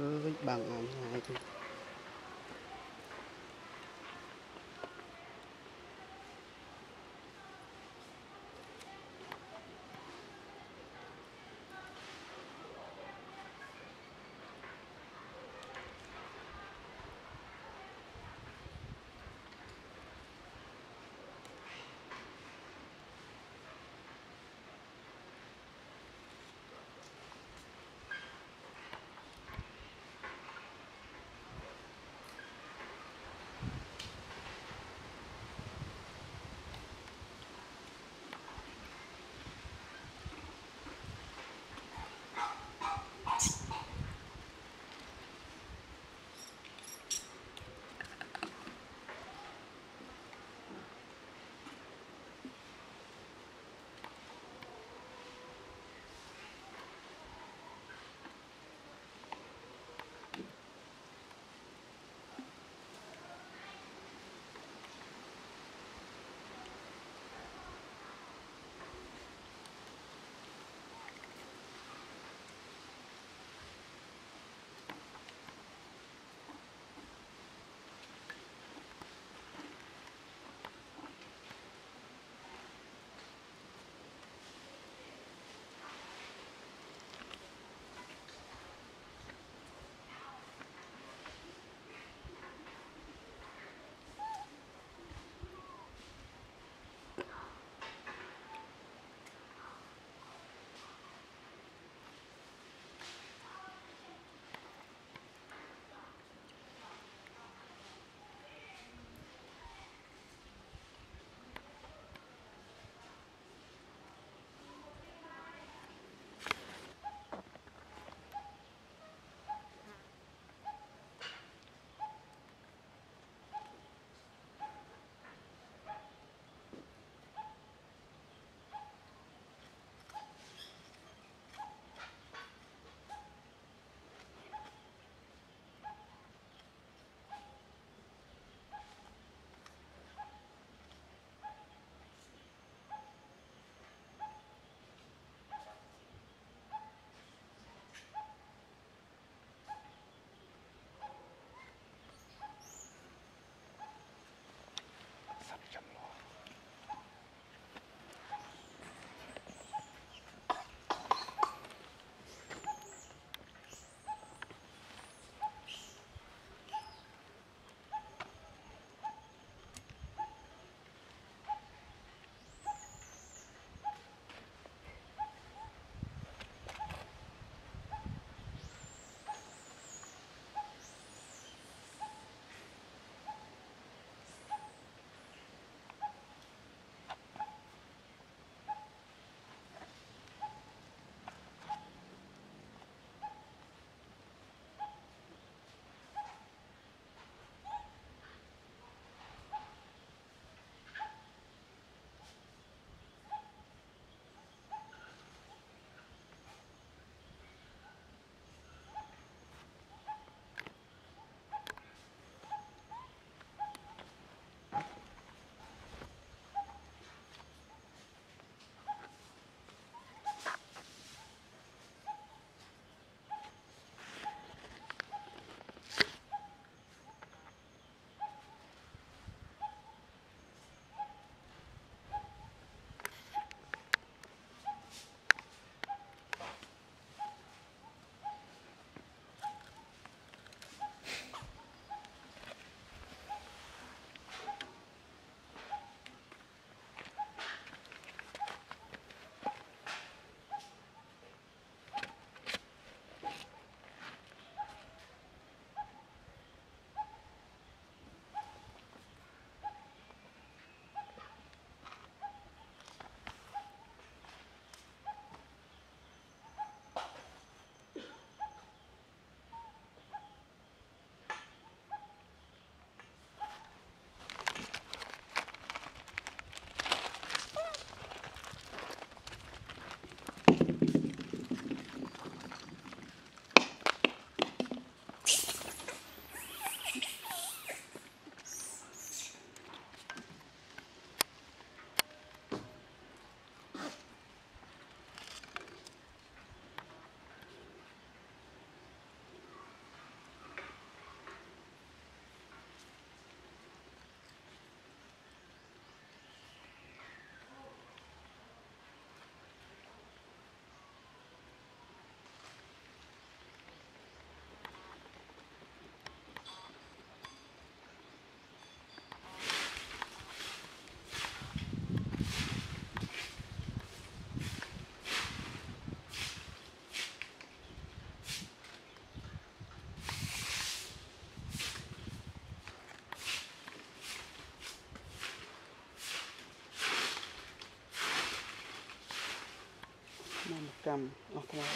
với bằng ảnh à, hai នមកម្មអស់ថ្លៃ